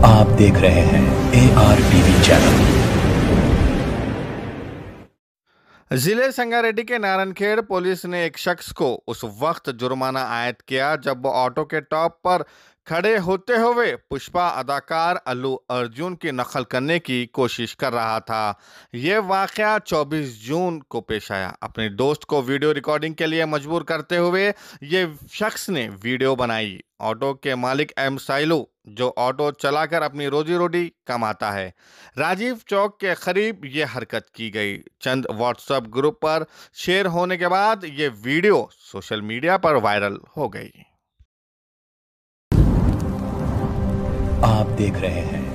देख रहे हैं ए आर टीवी चैनल ज़िले संगारेड्डी के नारायणखेड़ पुलिस ने एक शख्स को उस वक्त जुर्माना आयद किया जब वो ऑटो के टॉप पर खड़े होते हुए पुष्पा अदाकार अल्लू अर्जुन की नकल करने की कोशिश कर रहा था। ये वाक़ 24 जून को पेश आया। अपने दोस्त को वीडियो रिकॉर्डिंग के लिए मजबूर करते हुए ये शख्स ने वीडियो बनाई। ऑटो के मालिक एम साइलू जो ऑटो चलाकर अपनी रोजी रोटी कमाता है। राजीव चौक के करीब ये हरकत की गई। चंद व्हाट्सएप ग्रुप पर शेयर होने के बाद ये वीडियो सोशल मीडिया पर वायरल हो गई। आप देख रहे हैं